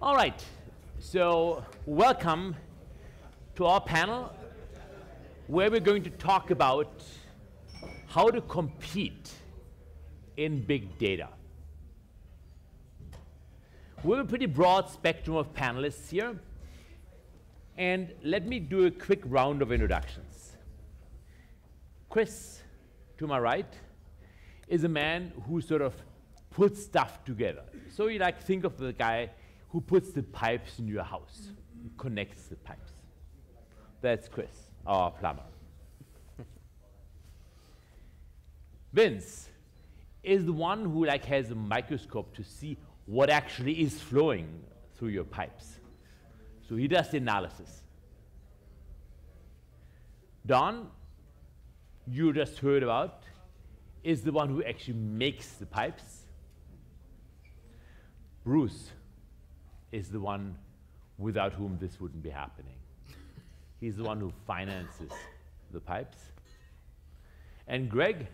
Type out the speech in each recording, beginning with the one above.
All right, so welcome to our panel where we're going to talk about how to compete in big data. We have a pretty broad spectrum of panelists here, and let me do a quick round of introductions. Kris, to my right, is a man who sort of puts stuff together. So you like think of the guy who puts the pipes in your house, connects the pipes. That's Kris, our plumber. Vince is the one who like has a microscope to see what actually is flowing through your pipes. So he does the analysis. Don, you just heard about, is the one who actually makes the pipes. Bruce is the one without whom this wouldn't be happening. He's the one who finances the pipes. And Greg,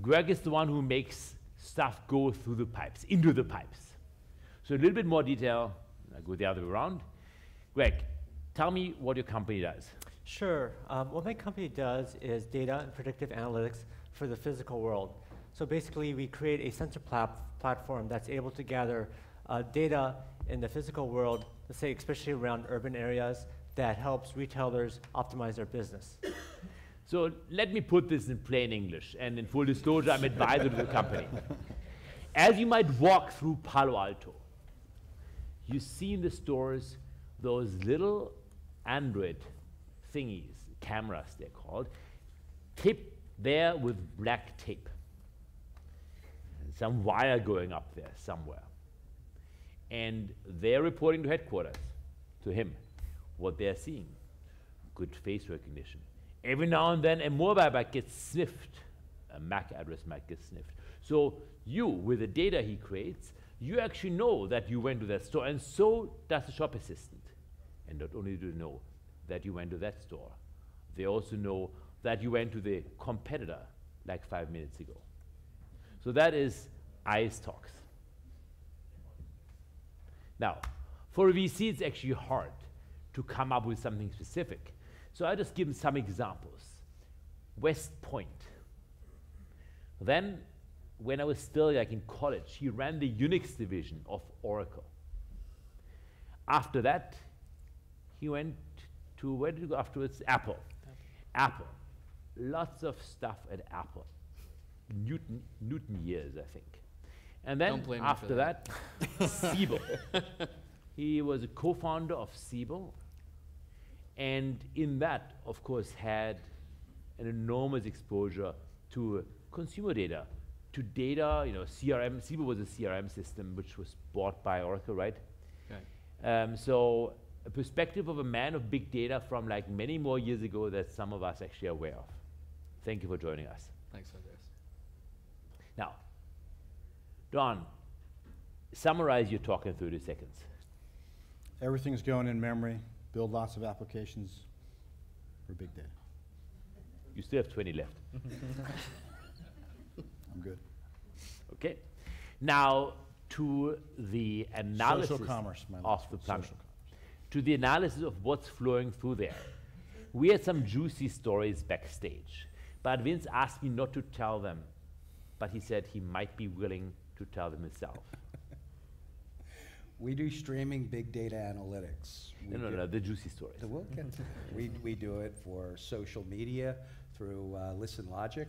Greg is the one who makes stuff go through the pipes, into the pipes. So a little bit more detail, I go the other way around. Greg, tell me what your company does. Sure. Um, what my company does is data and predictive analytics for the physical world. So basically, we create a sensor plat platform that's able to gather uh, data in the physical world, let's say especially around urban areas, that helps retailers optimize their business. So let me put this in plain English, and in full disclosure, I'm advisor to the company. As you might walk through Palo Alto, you see in the stores those little Android thingies, cameras they're called, taped there with black tape. Some wire going up there somewhere. And they're reporting to headquarters, to him, what they're seeing. Good face recognition. Every now and then a mobile might gets sniffed, a MAC address might get sniffed. So you, with the data he creates, you actually know that you went to that store, and so does the shop assistant. And not only do they know that you went to that store, they also know that you went to the competitor like five minutes ago. So that is IceTalks. Now, for a VC, it's actually hard to come up with something specific. So I'll just give them some examples. West Point. Then when I was still like in college, he ran the Unix division of Oracle. After that, he went to where did he go afterwards? Apple. Apple. Apple. Lots of stuff at Apple. Newton, Newton years, I think. And then after that, that Siebel. he was a co-founder of Siebel, and in that, of course, had an enormous exposure to consumer data, to data, you know, CRM, Siebel was a CRM system which was bought by Oracle, right? Okay. Um, so a perspective of a man of big data from like many more years ago that some of us actually are aware of. Thank you for joining us. Thanks, Andreas. Now, Don, summarize your talk in 30 seconds. Everything's going in memory, build lots of applications for big data. You still have 20 left. I'm good. Okay. Now to the analysis commerce, of the plumbing. To the analysis of what's flowing through there. We had some juicy stories backstage, but Vince asked me not to tell them, but he said he might be willing to tell them itself. We do streaming big data analytics. We no, no, no, the juicy stories. We'll get to we, we do it for social media through uh, ListenLogic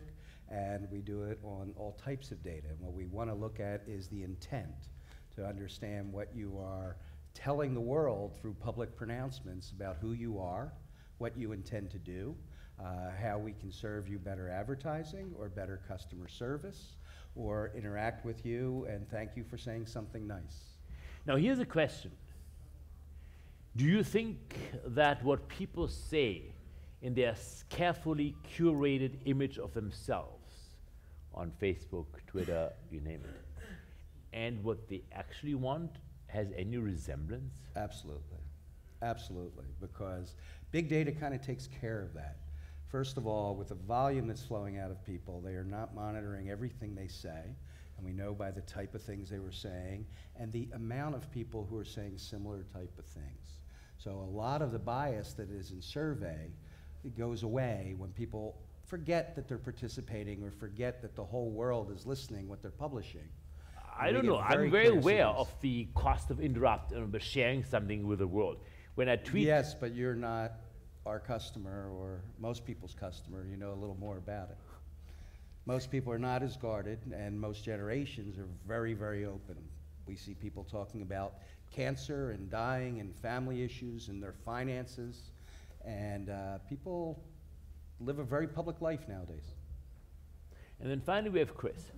and we do it on all types of data. And what we want to look at is the intent to understand what you are telling the world through public pronouncements about who you are, what you intend to do, uh, how we can serve you better advertising or better customer service, or interact with you and thank you for saying something nice. Now, here's a question Do you think that what people say in their carefully curated image of themselves on Facebook, Twitter, you name it. And what they actually want has any resemblance? Absolutely. Absolutely. Because big data kind of takes care of that. First of all, with the volume that's flowing out of people, they are not monitoring everything they say. and we know by the type of things they were saying, and the amount of people who are saying similar type of things. So a lot of the bias that is in survey, it goes away when people forget that they're participating or forget that the whole world is listening what they're publishing. I don't know. I'm very very aware of the cost of interrupt and sharing something with the world. When I tweet, Yes, but you're not our customer or most people's customer, you know a little more about it. Most people are not as guarded, and most generations are very, very open. We see people talking about cancer and dying and family issues and their finances, and uh, people live a very public life nowadays. And then finally, we have Kris.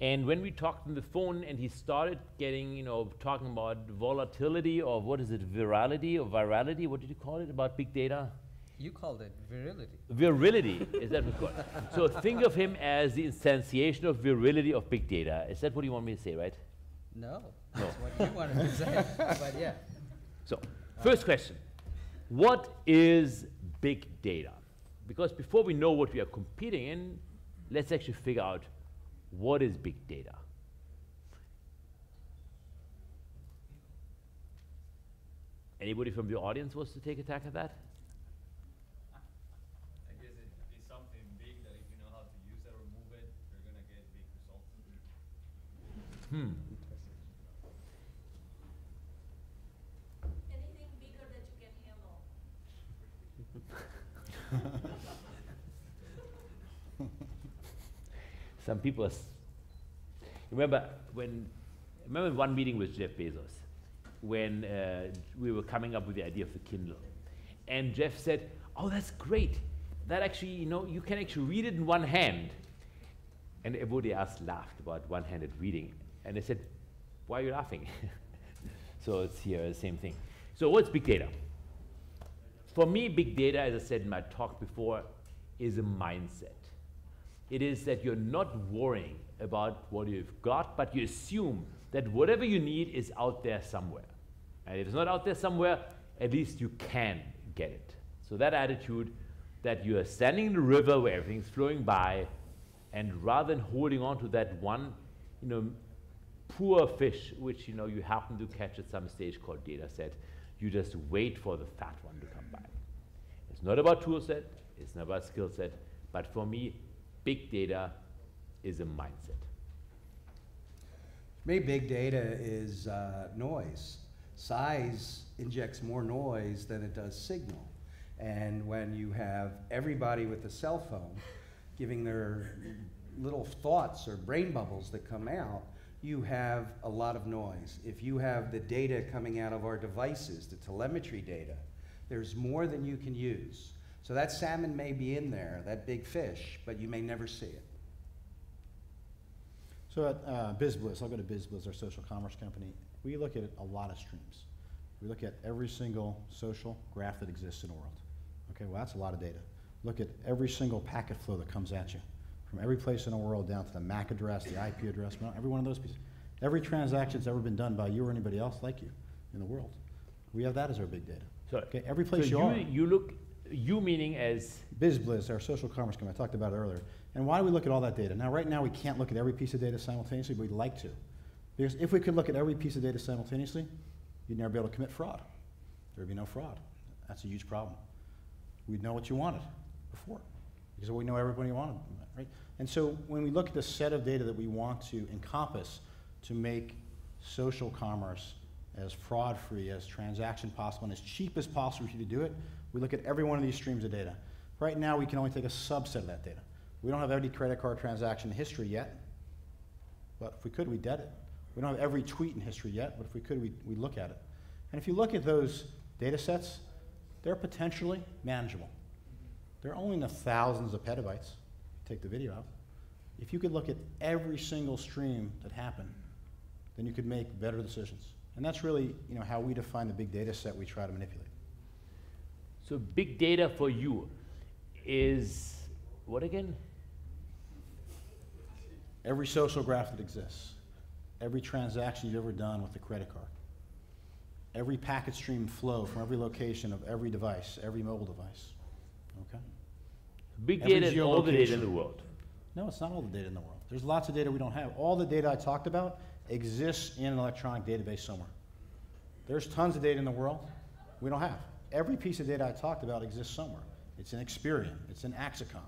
And when we talked on the phone, and he started getting, you know, talking about volatility or what is it, virality or virality? What did you call it about big data? You called it virility. Virility, is that what it's called? So think of him as the instantiation of virility of big data. Is that what you want me to say, right? No, that's what you wanted to say. But yeah, So, first question What is big data? Because before we know what we are competing in, let's actually figure out what is big data. Anybody from the audience wants to take attack at that? I guess it is something big that if you know how to use it or move it, you're gonna get big results. Hmm. Anything bigger that you can handle. Some people. Remember when? Remember one meeting with Jeff Bezos, when uh, we were coming up with the idea of the Kindle, and Jeff said, "Oh, that's great. That actually, you know, you can actually read it in one hand." And everybody else laughed about one-handed reading, and they said, "Why are you laughing?" so it's here the same thing. So what's big data? For me, big data, as I said in my talk before, is a mindset. It is that you're not worrying about what you've got, but you assume that whatever you need is out there somewhere. And if it's not out there somewhere, at least you can get it. So that attitude that you are standing in the river where everything's flowing by, and rather than holding on to that one, you know, poor fish which you know you happen to catch at some stage called data set, you just wait for the fat one to come by. It's not about tool set, it's not about skill set, but for me, big data is a mindset. For me, big data is uh, noise. Size injects more noise than it does signal. And when you have everybody with a cell phone giving their little thoughts or brain bubbles that come out, you have a lot of noise. If you have the data coming out of our devices, the telemetry data, there's more than you can use. So that salmon may be in there, that big fish, but you may never see it. So at uh, BizBliss, I'll go to BizBliss, our social commerce company. We look at a lot of streams. We look at every single social graph that exists in the world. Okay, well, that's a lot of data. Look at every single packet flow that comes at you, from every place in the world down to the MAC address, the IP address, every one of those pieces. Every transaction that's ever been done by you or anybody else like you in the world. We have that as our big data. So, Okay, every so place you you, are. you look, you meaning as BizBliss, our social commerce company, I talked about it earlier. And why do we look at all that data? Now, right now, we can't look at every piece of data simultaneously, but we'd like to. Because if we could look at every piece of data simultaneously, you'd never be able to commit fraud. There'd be no fraud. That's a huge problem. We'd know what you wanted before, because we know everybody wanted, right? And so when we look at the set of data that we want to encompass to make social commerce as fraud-free, as transaction possible, and as cheap as possible for you to do it, we look at every one of these streams of data. Right now, we can only take a subset of that data. We don't have every credit card transaction history yet, but if we could, we'd dead it. We don't have every tweet in history yet, but if we could, we'd, we'd look at it. And if you look at those data sets, they're potentially manageable. They're only in the thousands of petabytes, take the video out. If you could look at every single stream that happened, then you could make better decisions. And that's really, you know, how we define the big data set we try to manipulate. So big data for you is what again? Every social graph that exists, every transaction you've ever done with a credit card, every packet stream flow from every location of every device, every mobile device. Okay? Big Every data is all the data in the world. No, it's not all the data in the world. There's lots of data we don't have. All the data I talked about exists in an electronic database somewhere. There's tons of data in the world we don't have. Every piece of data I talked about exists somewhere. It's in Experian, it's in Acxiom,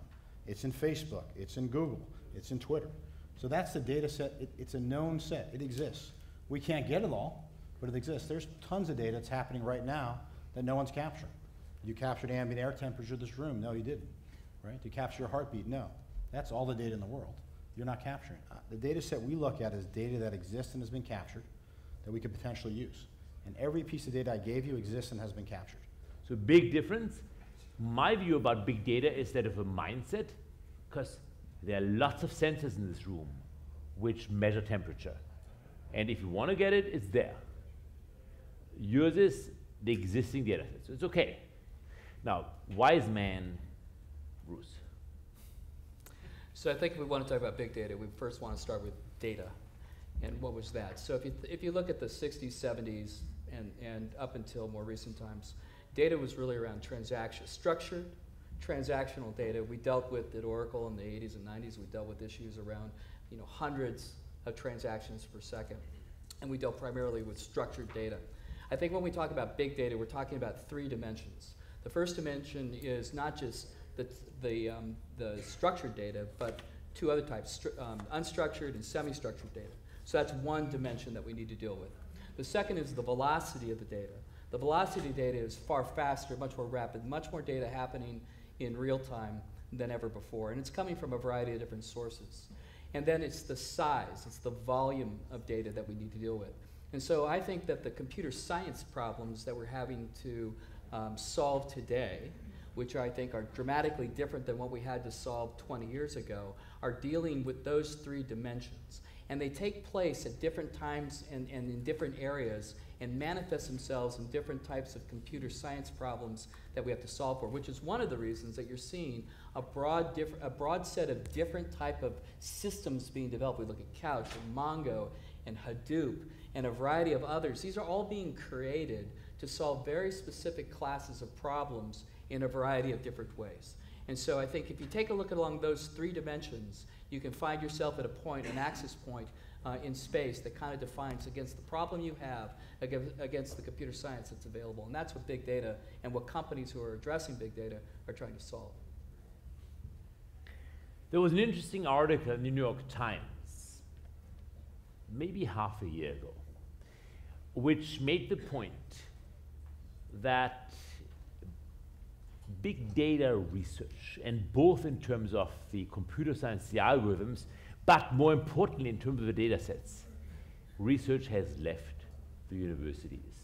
it's in Facebook, it's in Google, it's in Twitter. So that's the data set. It, it's a known set. It exists. We can't get it all, but it exists. There's tons of data that's happening right now that no one's capturing. You captured ambient air temperature of this room. No, you didn't. Right? You capture your heartbeat. No. That's all the data in the world. You're not capturing. Uh, the data set we look at is data that exists and has been captured that we could potentially use. And every piece of data I gave you exists and has been captured. So big difference. My view about big data is that of a mindset, because there are lots of sensors in this room which measure temperature. And if you want to get it, it's there. Is the existing data set. So it's okay. Now, wise man, Bruce. So I think if we want to talk about big data, we first want to start with data. And what was that? So if you, if you look at the 60s, 70s, and, and up until more recent times, data was really around transaction, structured transactional data. We dealt with at Oracle in the 80s and 90s, we dealt with issues around you know, hundreds of transactions per second. And we dealt primarily with structured data. I think when we talk about big data, we're talking about three dimensions. The first dimension is not just the, the, um, the structured data, but two other types, um, unstructured and semi-structured data. So that's one dimension that we need to deal with. The second is the velocity of the data. The velocity data is far faster, much more rapid, much more data happening in real time than ever before. And it's coming from a variety of different sources. And then it's the size, it's the volume of data that we need to deal with. And so I think that the computer science problems that we're having to um, solve today, which I think are dramatically different than what we had to solve 20 years ago, are dealing with those three dimensions. And they take place at different times and, and in different areas and manifest themselves in different types of computer science problems that we have to solve for, which is one of the reasons that you're seeing a broad, a broad set of different type of systems being developed. We look at Couch and Mongo and Hadoop and a variety of others. These are all being created to solve very specific classes of problems in a variety of different ways. And so I think if you take a look along those three dimensions, you can find yourself at a point, an access point uh, in space that kind of defines against the problem you have against, against the computer science that's available. And that's what big data and what companies who are addressing big data are trying to solve. There was an interesting article in the New York Times, maybe half a year ago, which made the point that big data research, and both in terms of the computer science, the algorithms, but more importantly in terms of the data sets, research has left the universities.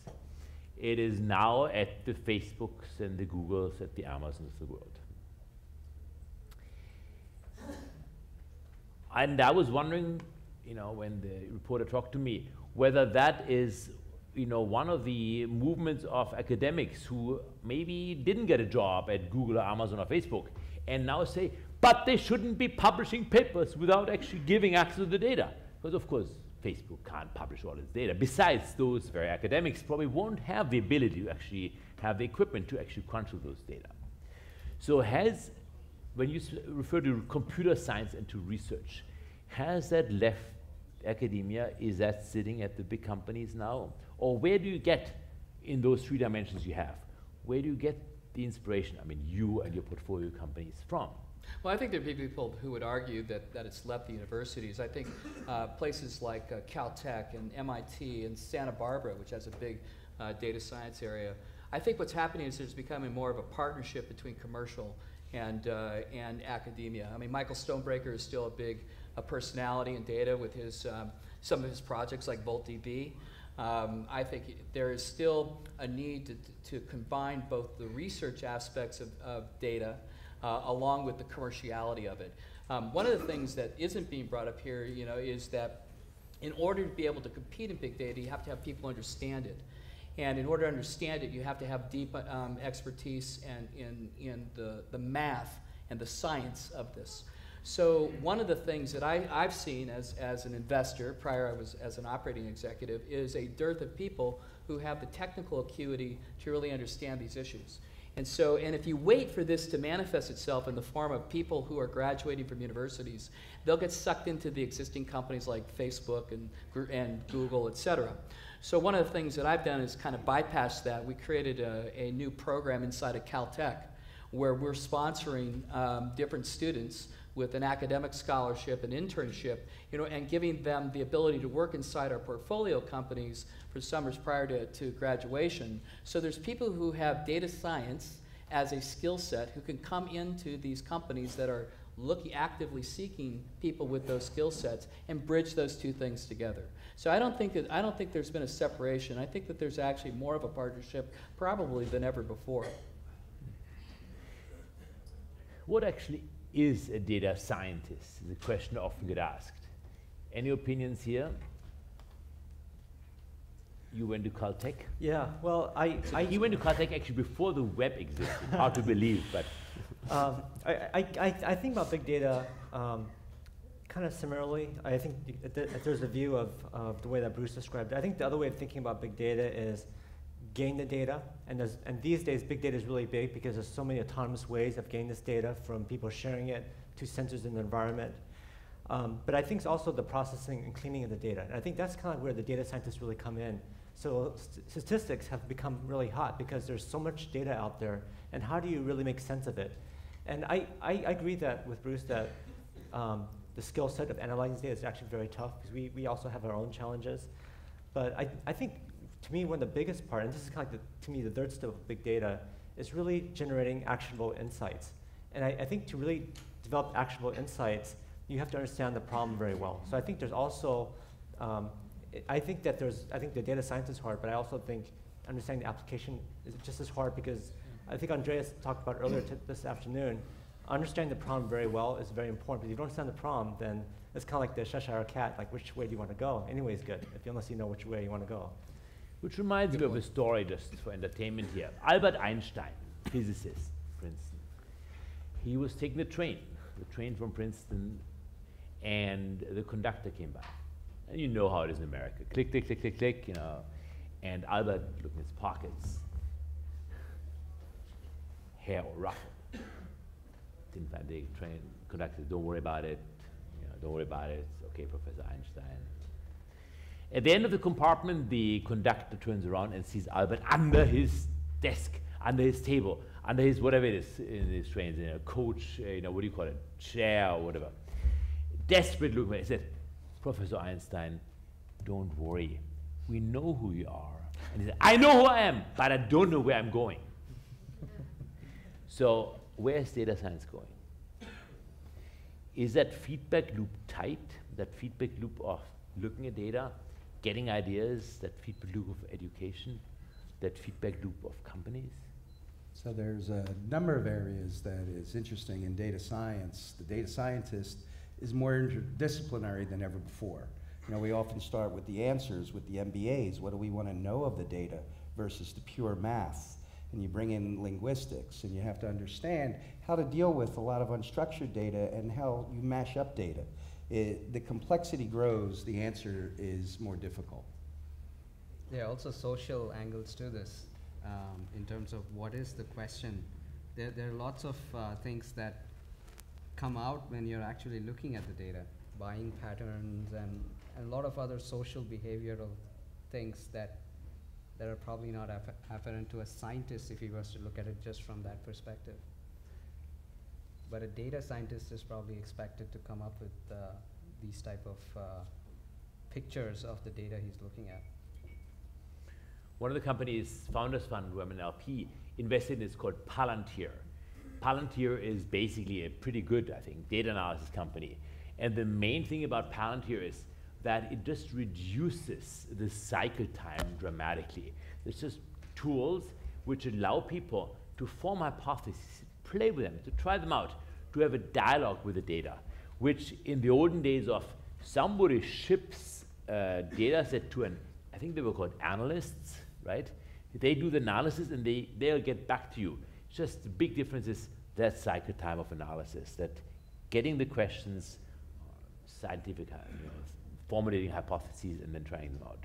It is now at the Facebooks and the Googles, at the Amazons of the world. And I was wondering, you know, when the reporter talked to me, whether that is, you know, one of the movements of academics who maybe didn't get a job at Google or Amazon or Facebook and now say, but they shouldn't be publishing papers without actually giving access to the data. Because, of course, Facebook can't publish all its data. Besides, those very academics probably won't have the ability to actually have the equipment to actually crunch those data. So has when you refer to computer science and to research, has that left academia? Is that sitting at the big companies now? Or where do you get, in those three dimensions you have, where do you get the inspiration, I mean, you and your portfolio companies from? Well, I think there'd be people who would argue that, that it's left the universities. I think uh, places like uh, Caltech and MIT and Santa Barbara, which has a big uh, data science area, I think what's happening is there's becoming more of a partnership between commercial and, uh, and academia. I mean, Michael Stonebraker is still a big uh, personality in data with his, um, some of his projects like VoltDB. Um, I think there is still a need to, to combine both the research aspects of, of data uh, along with the commerciality of it. Um, one of the things that isn't being brought up here, you know, is that in order to be able to compete in big data, you have to have people understand it. And in order to understand it, you have to have deep um, expertise and in, in the, the math and the science of this. So one of the things that I, I've seen as, as an investor, prior I was as an operating executive, is a dearth of people who have the technical acuity to really understand these issues. And so, and if you wait for this to manifest itself in the form of people who are graduating from universities, they'll get sucked into the existing companies like Facebook and, and Google, et cetera. So one of the things that I've done is kind of bypass that. We created a, a new program inside of Caltech where we're sponsoring um, different students with an academic scholarship, an internship, you know, and giving them the ability to work inside our portfolio companies for summers prior to, to graduation. So there's people who have data science as a skill set who can come into these companies that are looking actively seeking people with those skill sets and bridge those two things together. So I don't think that I don't think there's been a separation. I think that there's actually more of a partnership probably than ever before. What actually is a data scientist? Is a question often get asked. Any opinions here? You went to Caltech? Yeah, well, I, I, He went to Caltech actually before the web existed. Hard to believe, but um, I, I, I, I think about big data um, kind of similarly. I think th- th- there's a view of, of the way that Bruce described it. I think the other way of thinking about big data is gain the data. And, and these days, big data is really big because there's so many autonomous ways of getting this data from people sharing it to sensors in the environment. Um, but I think it's also the processing and cleaning of the data. And I think that's kind of where the data scientists really come in. So st- statistics have become really hot because there's so much data out there. And how do you really make sense of it? And I, I, I agree that with Bruce that um, the skill set of analyzing data is actually very tough because we, we also have our own challenges. But I, I think to me, one of the biggest part, and this is kind of like the, to me the third step of big data, is really generating actionable insights. And I, I think to really develop actionable insights, you have to understand the problem very well. So I think there's also, um, I- think that there's, I think the data science is hard, but I also think understanding the application is just as hard because I think Andreas talked about earlier this afternoon, understanding the problem very well is very important. Because if you don't understand the problem, then it's kind of like the Cheshire cat, like which way do you want to go? Anyway is good, if you, unless you know which way you want to go. Which reminds Good me of a story just for entertainment here. Albert Einstein, physicist, Princeton. He was taking the train, the train from Princeton, and the conductor came by. And you know how it is in America. Click, click, click, click, click, you know. And Albert looked in his pockets. Hair or ruffle. Didn't find the train conductor, don't worry about it. You know, don't worry about it. It's okay, Professor Einstein. At the end of the compartment, the conductor turns around and sees Albert under his desk, under his table, under his whatever it is in these trains, you know, coach, uh, you know, what do you call it, chair or whatever. Desperate looking, he said, Professor Einstein, don't worry, we know who you are. And he said, I know who I am, but I don't know where I'm going. so, where is data science going? Is that feedback loop tight? That feedback loop of looking at data, getting ideas, that feedback loop of education, that feedback loop of companies? So there's a number of areas that is interesting in data science. The data scientist is more interdisciplinary than ever before. You know, we often start with the answers, with the MBAs. What do we want to know of the data versus the pure math? And you bring in linguistics, and you have to understand how to deal with a lot of unstructured data and how you mash up data. It, the complexity grows, the answer is more difficult. There are also social angles to this um, in terms of what is the question. There, there are lots of uh, things that come out when you're actually looking at the data, buying patterns and, and a lot of other social behavioral things that that are probably not app- apparent to a scientist if he was to look at it just from that perspective. But a data scientist is probably expected to come up with uh, these type of uh, pictures of the data he's looking at. One of the companies, Founders Fund, Women LP, invested in is called Palantir. Palantir is basically a pretty good, I think, data analysis company. And the main thing about Palantir is that it just reduces the cycle time dramatically. It's just tools which allow people to form hypotheses, play with them, to try them out, to have a dialogue with the data, which in the olden days of somebody ships a data set to an, I think they were called analysts, right? They do the analysis and they, they'll get back to you. Just the big difference is that cycle time of analysis, that getting the questions, scientific, uh, you know, formulating hypotheses and then trying them out.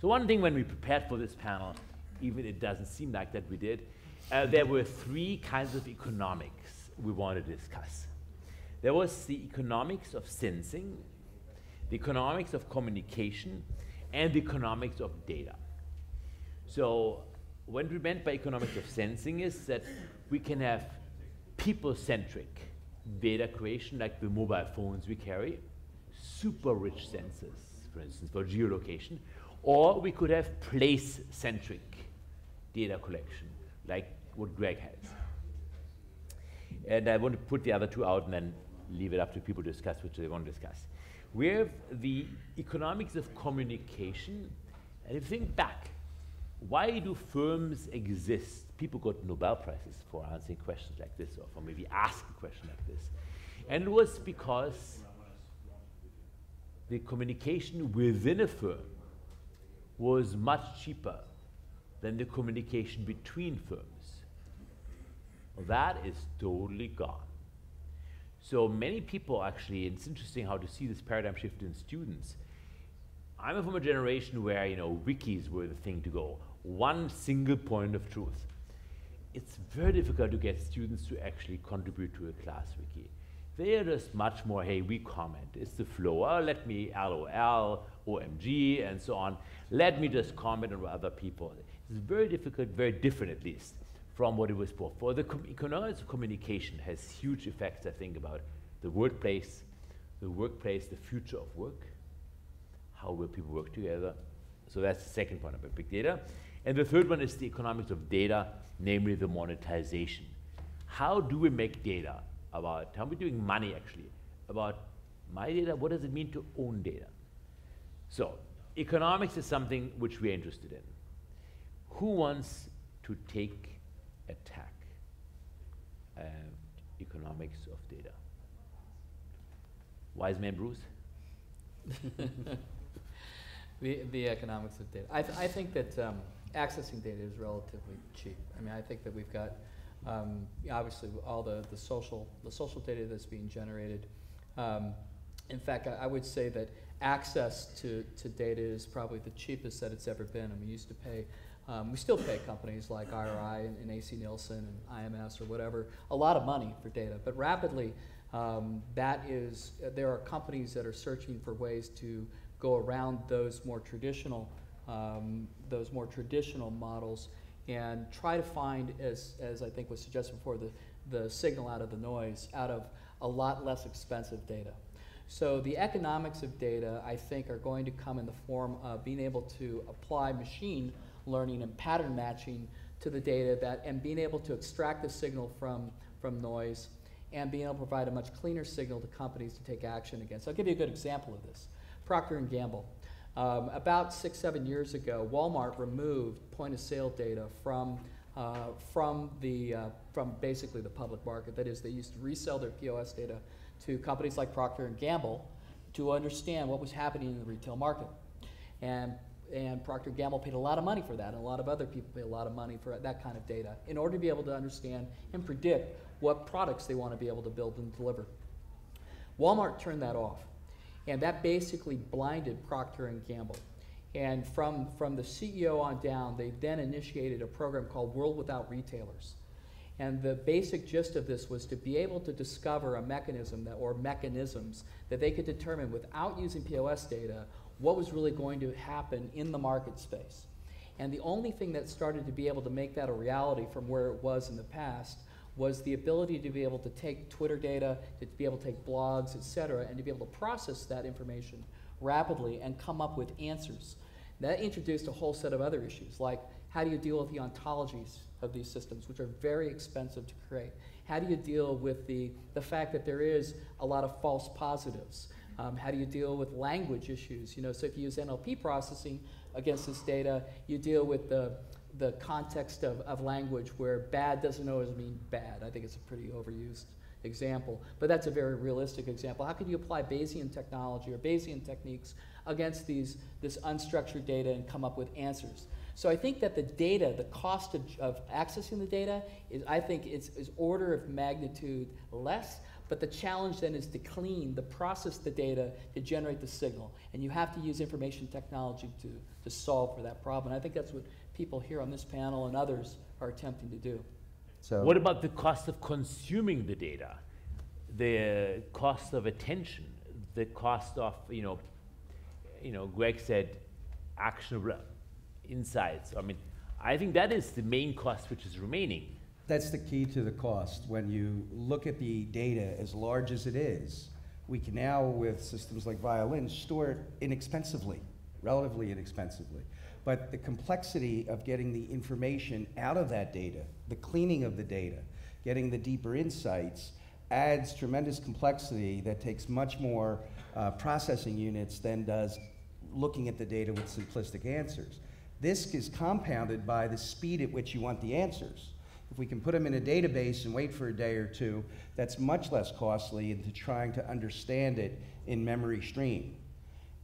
So one thing when we prepared for this panel, even it doesn't seem like that we did, uh, there were three kinds of economics we want to discuss. There was the economics of sensing, the economics of communication, and the economics of data. So, what we meant by economics of sensing is that we can have people-centric data creation, like the mobile phones we carry, super rich sensors, for instance, for geolocation, or we could have place-centric data collection, like what Greg has. And I want to put the other two out and then leave it up to people to discuss which they want to discuss. We have the economics of communication, and if you think back, why do firms exist? People got Nobel Prizes for answering questions like this, or for maybe asking questions like this. And it was because the communication within a firm was much cheaper than the communication between firms. Well, that is totally gone. So many people actually, it's interesting how to see this paradigm shift in students. I'm from a generation where, you know, wikis were the thing to go. One single point of truth. It's very difficult to get students to actually contribute to a class wiki. They are just much more, hey, we comment. It's the flow. Oh, let me LOL, OMG, and so on. Let me just comment on what other people. It's very difficult, very different at least, from what it was before. The com economics of communication has huge effects, I think, about the workplace, the workplace, the future of work. How will people work together? So that's the second point about big data. And the third one is the economics of data, namely the monetization. How do we make data about, how are we doing money actually, about my data, what does it mean to own data? So, economics is something which we're interested in. Who wants to take attack uh, economics of data? Wise man Bruce? The, the economics of data. I, th- I think that um, accessing data is relatively cheap. I mean, I think that we've got um, obviously all the, the social the social data that's being generated. Um, in fact, I, I, would say that access to, to data is probably the cheapest that it's ever been. I mean, we used to pay, um, we still pay companies like IRI and, and AC Nielsen and IMS or whatever a lot of money for data, but rapidly. Um, that is, there are companies that are searching for ways to go around those more traditional um, those more traditional models and try to find, as, as I think was suggested before, the, the signal out of the noise, out of a lot less expensive data. So the economics of data, I think, are going to come in the form of being able to apply machine learning and pattern matching to the data that, and being able to extract the signal from, from noise and being able to provide a much cleaner signal to companies to take action against. I'll give you a good example of this. Procter & Gamble. Um, about six, seven years ago, Walmart removed point of sale data from, uh, from, the, uh, from basically the public market. That is, they used to resell their POS data to companies like Procter & Gamble to understand what was happening in the retail market. And, and Procter & Gamble paid a lot of money for that, and a lot of other people pay a lot of money for that kind of data in order to be able to understand and predict what products they want to be able to build and deliver. Walmart turned that off. And that basically blinded Procter and Gamble. And from, from the CEO on down, they then initiated a program called World Without Retailers. And the basic gist of this was to be able to discover a mechanism that, or mechanisms that they could determine without using POS data what was really going to happen in the market space. And the only thing that started to be able to make that a reality from where it was in the past was the ability to be able to take Twitter data, to be able to take blogs, et cetera, and to be able to process that information rapidly and come up with answers. That introduced a whole set of other issues, like how do you deal with the ontologies of these systems, which are very expensive to create? How do you deal with the, the fact that there is a lot of false positives? Um, how do you deal with language issues? You know, so if you use NLP processing against this data, you deal with the, the context of, of language where bad doesn't always mean bad. I think it's a pretty overused example, but that's a very realistic example. How could you apply Bayesian technology or Bayesian techniques against these, this unstructured data and come up with answers? So I think that the data, the cost of, of accessing the data, is I think it's, is order of magnitude less, but the challenge then is to clean, to process the data to generate the signal. And you have to use information technology to, to solve for that problem. I think that's what people here on this panel and others are attempting to do. So What about the cost of consuming the data? The cost of attention, the cost of, you know, you know, Greg said actionable insights. I mean, I think that is the main cost which is remaining. That's the key to the cost. When you look at the data, as large as it is, we can now, with systems like Violin, store it inexpensively, relatively inexpensively. But the complexity of getting the information out of that data, the cleaning of the data, getting the deeper insights, adds tremendous complexity that takes much more uh, processing units than does looking at the data with simplistic answers. This is compounded by the speed at which you want the answers. If we can put them in a database and wait for a day or two, that's much less costly into trying to understand it in memory stream.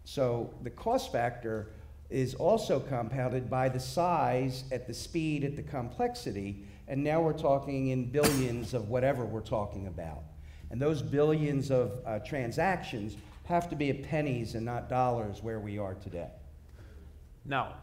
So the cost factor is also compounded by the size, at the speed, at the complexity, and now we're talking in billions of whatever we're talking about. And those billions of uh, transactions have to be at pennies and not dollars where we are today. Now,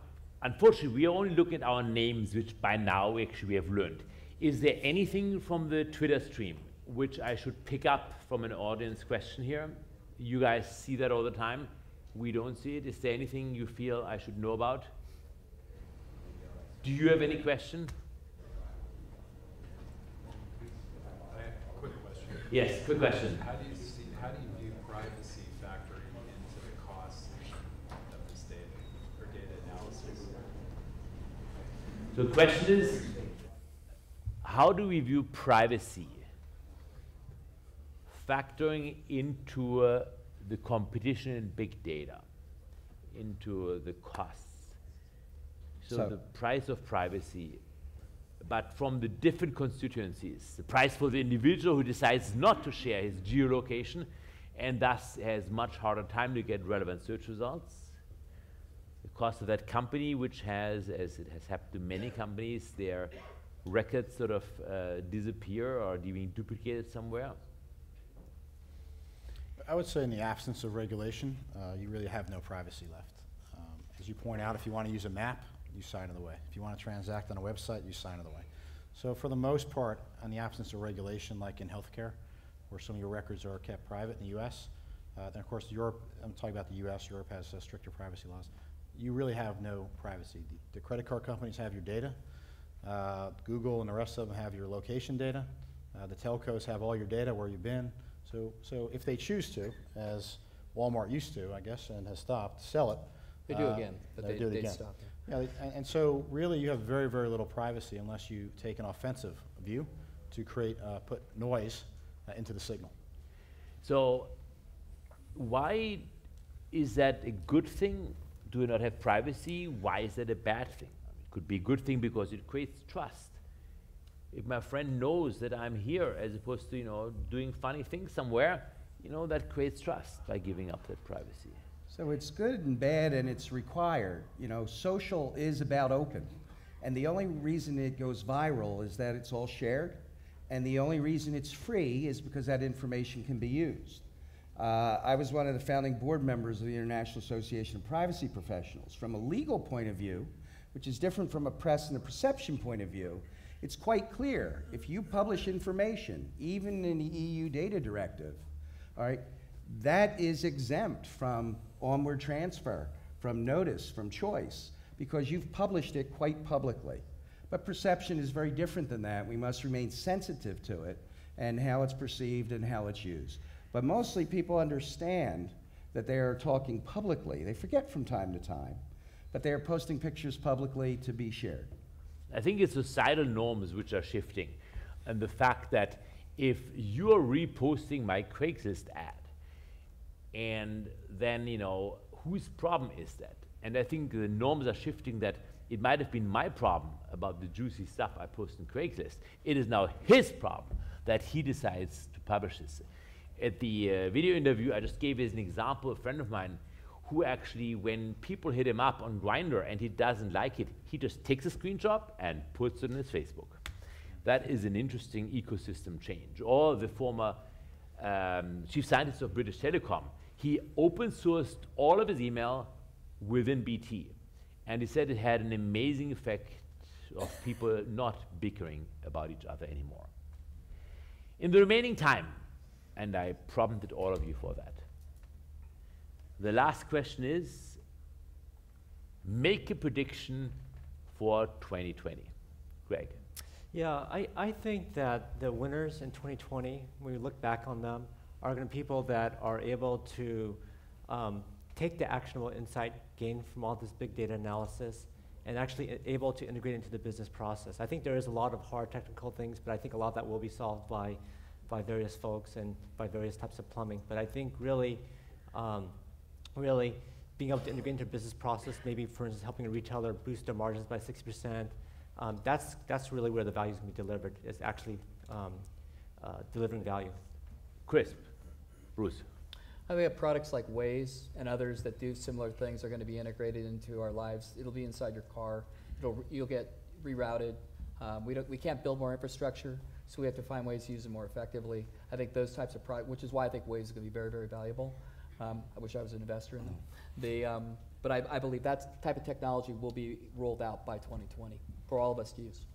unfortunately, we are only looking at our names, which by now actually we have learned. Is there anything from the Twitter stream which I should pick up from an audience question here? You guys see that all the time. We don't see it. Is there anything you feel I should know about? Do you have any question? Quick question. Yes, quick question. How do you see, how do you view privacy factoring into the cost of this data or data analysis? So the question is, how do we view privacy? Factoring into uh, the competition in big data, into uh, the costs? So, So- the price of privacy, but from the different constituencies, the price for the individual who decides not to share his geolocation and thus has much harder time to get relevant search results, the cost of that company, which has, as it has happened to many companies, their records sort of uh, disappear or being duplicated somewhere. I would say in the absence of regulation, uh, you really have no privacy left. Um, As you point out, if you want to use a map, you sign it away. If you want to transact on a website, you sign it away. So for the most part, in the absence of regulation, like in healthcare, where some of your records are kept private in the US, uh, then of course Europe, I'm talking about the US, Europe has uh, stricter privacy laws. You really have no privacy. The- The credit card companies have your data. Uh, Google and the rest of them have your location data. Uh, the telcos have all your data, where you've been. So, so if they choose to, as Walmart used to, I guess, and has stopped, sell it. They do uh, again, but they they- do it again. stop, Yeah, they- and, and so really you have very, very little privacy unless you take an offensive view to create, uh, put noise uh, into the signal. So, why is that a good thing? Do we not have privacy? Why is that a bad thing? Could be a good thing because it creates trust. If my friend knows that I'm here as opposed to, you know, doing funny things somewhere, you know, that creates trust by giving up that privacy. So it's good and bad and it's required. You know, social is about open. And the only reason it goes viral is that it's all shared. And the only reason it's free is because that information can be used. Uh, I was one of the founding board members of the International Association of Privacy Professionals. From a legal point of view, which is different from a press and a perception point of view, it's quite clear if you publish information, even in the EU data directive, all right, that is exempt from onward transfer, from notice, from choice, because you've published it quite publicly. But perception is very different than that. We must remain sensitive to it and how it's perceived and how it's used. But mostly people understand that they are talking publicly. They forget from time to time, but they are posting pictures publicly to be shared. I think it's societal norms which are shifting. And the fact that if you're reposting my Craigslist ad, and then, you know, whose problem is that? And I think the norms are shifting that it might have been my problem about the juicy stuff I post on Craigslist. It is now his problem that he decides to publish this. At the uh, video interview, I just gave as an example a friend of mine who actually, when people hit him up on Grindr and he doesn't like it, he just takes a screenshot and puts it on his Facebook. That is an interesting ecosystem change. Or the former um, chief scientist of British Telecom, he open sourced all of his email within BT. And he said it had an amazing effect of people not bickering about each other anymore. In the remaining time, and I prompted all of you for that, the last question is make a prediction for 2020. Greg. Yeah, I, I think that the winners in 2020, when we look back on them, are going to be people that are able to um, take the actionable insight gained from all this big data analysis and actually able to integrate into the business process. I think there is a lot of hard technical things, but I think a lot of that will be solved by, by various folks and by various types of plumbing. But I think really, um, really being able to integrate into a business process, maybe for instance helping a retailer boost their margins by 60%, um, that's, that's really where the value is going to be delivered, is actually um, uh, delivering value. Crisp. Bruce. I think products like Waze and others that do similar things are going to be integrated into our lives. It'll be inside your car. It'll, you'll get rerouted. Um, we, don't, we can't build more infrastructure, so we have to find ways to use it more effectively. I think those types of products, which is why I think Waze is going to be very, very valuable. Um, I wish I was an investor in them. The, um, but I, I believe that type of technology will be rolled out by 2020 for all of us to use.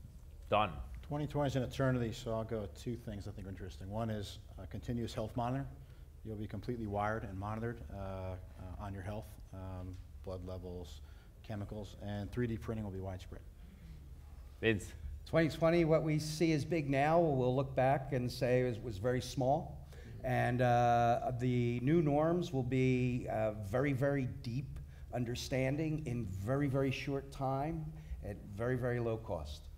Don. 2020 is an eternity, so I'll go with two things I think are interesting. One is uh, continuous health monitoring. You'll be completely wired and monitored uh, uh, on your health, um, blood levels, chemicals, and 3D printing will be widespread. Vince. 2020, what we see as big now, we'll look back and say was, was very small. And uh, the new norms will be uh, very, very deep understanding in very, very short time at very, very low cost.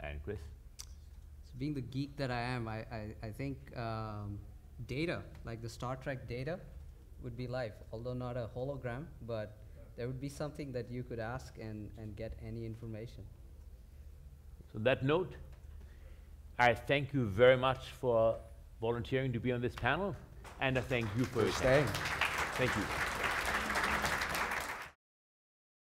And Kris. So being the geek that I am, I, I, I think um, data, like the Star Trek data, would be live, although not a hologram, but there would be something that you could ask and, and get any information. So, on that note, I thank you very much for volunteering to be on this panel, and I thank you for For staying. Thank you.